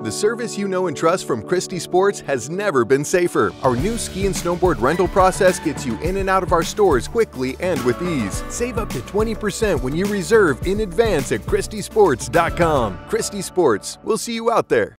The service you know and trust from Christy Sports has never been safer. Our new ski and snowboard rental process gets you in and out of our stores quickly and with ease. Save up to 20% when you reserve in advance at christysports.com. Christy Sports, we'll see you out there.